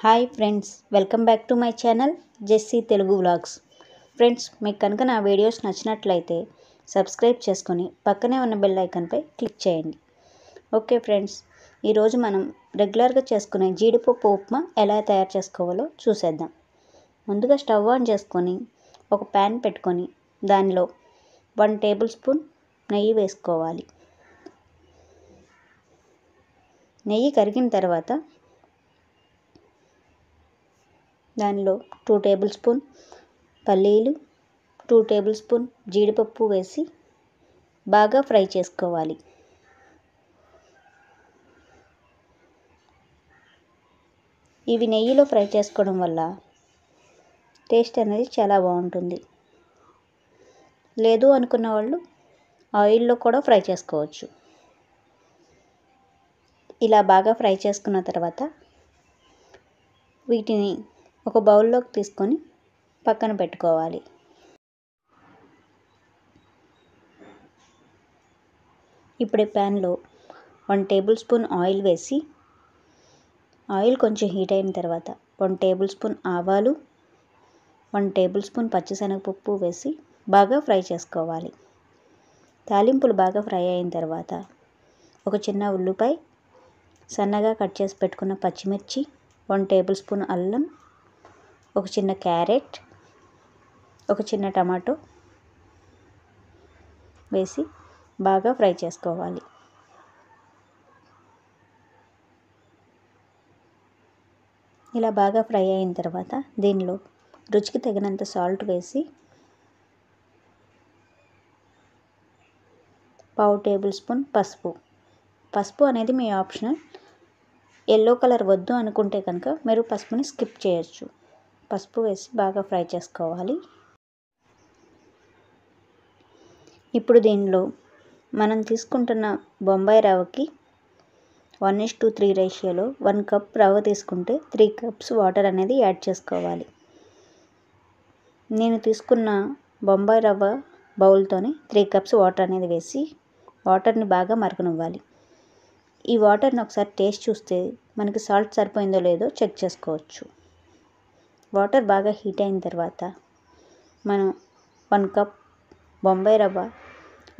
Hi friends welcome back to my channel Jessie Telugu vlogs. Friends మీకు కనుక నా videos నచ్చినట్లయితే సబ్స్క్రైబ్ చేసుకొని పక్కనే ఉన్న బెల్ ఐకన్పై క్లిక్ చేయండి. ఓకే ఫ్రెండ్స్ ఈరోజు మనం రెగ్యులర్గా చేసుకునే జీడిపప్పు ఉప్మా ఎలా తయారు చేసుకోవాలో చూసేద్దాం. ముందుగా స్టవ్ ఆన్ చేసుకొని ఒక ప్యాన్ పెట్టుకొని దానిలో వన్ టేబుల్ స్పూన్ నెయ్యి వేసుకోవాలి. నెయ్యి కరిగిన తర్వాత దానిలో టూ టేబుల్ స్పూన్ పల్లీలు టూ టేబుల్ స్పూన్ జీడిపప్పు వేసి బాగా ఫ్రై చేసుకోవాలి. ఇవి నెయ్యిలో ఫ్రై చేసుకోవడం వల్ల టేస్ట్ అనేది చాలా బాగుంటుంది. లేదు అనుకున్న వాళ్ళు ఆయిల్లో కూడా ఫ్రై చేసుకోవచ్చు. ఇలా బాగా ఫ్రై చేసుకున్న తర్వాత వీటిని ఒక బౌల్లోకి తీసుకొని పక్కన పెట్టుకోవాలి. ఇప్పుడు ప్యాన్లో వన్ టేబుల్ స్పూన్ ఆయిల్ వేసి ఆయిల్ కొంచెం హీట్ అయిన తర్వాత వన్ టేబుల్ స్పూన్ ఆవాలు వన్ టేబుల్ స్పూన్ పచ్చిశనగపప్పు వేసి బాగా ఫ్రై చేసుకోవాలి. తాలింపులు బాగా ఫ్రై అయిన తర్వాత ఒక చిన్న ఉల్లిపాయ సన్నగా కట్ చేసి పెట్టుకున్న పచ్చిమిర్చి వన్ టేబుల్ స్పూన్ అల్లం ఒక చిన్న క్యారెట్ ఒక చిన్న టమాటో వేసి బాగా ఫ్రై చేసుకోవాలి. ఇలా బాగా ఫ్రై అయిన తర్వాత దీనిలో రుచికి తగినంత సాల్ట్ వేసి పావు టేబుల్ స్పూన్ పసుపు. పసుపు అనేది మీ ఆప్షనల్. ఎల్లో కలర్ వద్దు అనుకుంటే కనుక మీరు పసుపుని స్కిప్ చేయొచ్చు. పసుపు వేసి బాగా ఫ్రై చేసుకోవాలి. ఇప్పుడు దీనిలో మనం తీసుకుంటున్న బొంబాయి రవ్వకి వన్ ఇస్ టు త్రీ రేషియోలో వన్ కప్ రవ్వ తీసుకుంటే త్రీ కప్స్ వాటర్ అనేది యాడ్ చేసుకోవాలి. నేను తీసుకున్న బొంబాయి రవ్వ బౌల్తోనే త్రీ కప్స్ వాటర్ అనేది వేసి వాటర్ని బాగా మరగనివ్వాలి. ఈ వాటర్ని ఒకసారి టేస్ట్ చూస్తే మనకి సాల్ట్ సరిపోయిందో లేదో చెక్ చేసుకోవచ్చు. వాటర్ బాగా హీట్ అయిన తర్వాత మనం వన్ కప్ బొంబాయి రవ్వ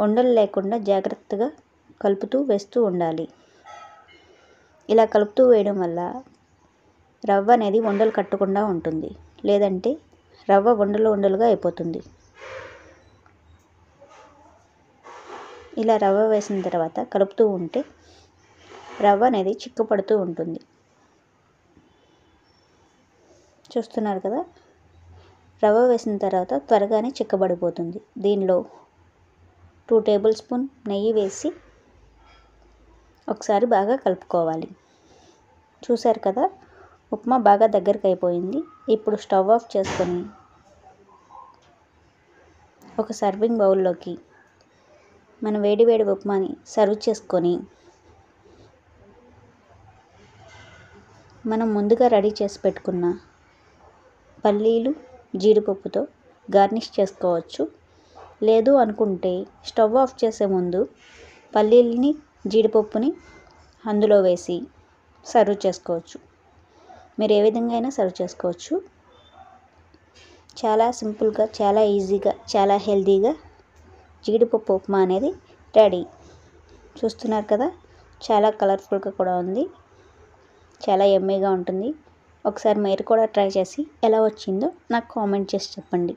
ఉండలు లేకుండా జాగ్రత్తగా కలుపుతూ వేస్తూ ఉండాలి. ఇలా కలుపుతూ వేయడం వల్ల రవ్వ అనేది ఉండలు కట్టకుండా ఉంటుంది. లేదంటే రవ్వ ఉండలు ఉండలుగా అయిపోతుంది. ఇలా రవ్వ వేసిన తర్వాత కలుపుతూ ఉంటే రవ్వ అనేది చిక్కపడుతూ ఉంటుంది. చూస్తున్నారు కదా? రవ్వ వేసిన తర్వాత త్వరగానే చిక్కబడిపోతుంది. దీనిలో టూ టేబుల్ స్పూన్ నెయ్యి వేసి ఒకసారి బాగా కలుపుకోవాలి. చూశారు కదా? ఉప్మా బాగా దగ్గరికి అయిపోయింది. ఇప్పుడు స్టవ్ ఆఫ్ చేసుకొని ఒక సర్వింగ్ బౌల్లోకి మనం వేడి వేడి ఉప్మాని సర్వ్ చేసుకొని మనం ముందుగా రెడీ చేసి పెట్టుకున్న పల్లీలు జీడిపప్పుతో గార్నిష్ చేసుకోవచ్చు. లేదు అనుకుంటే స్టవ్ ఆఫ్ చేసే ముందు పల్లీలని జీడిపప్పుని అందులో వేసి సర్వ్ చేసుకోవచ్చు. మీరు ఏ విధంగా అయినా సర్వ్ చేసుకోవచ్చు. చాలా సింపుల్గా చాలా ఈజీగా చాలా హెల్తీగా జీడిపప్పు ఉప్మా అనేది రెడీ. చూస్తున్నారు కదా? చాలా కలర్ఫుల్గా కూడా ఉంది. చాలా ఎమ్మీగా ఉంటుంది. ఒకసారి మీరు కూడా ట్రై చేసి ఎలా వచ్చిందో నాకు కామెంట్ చేసి చెప్పండి.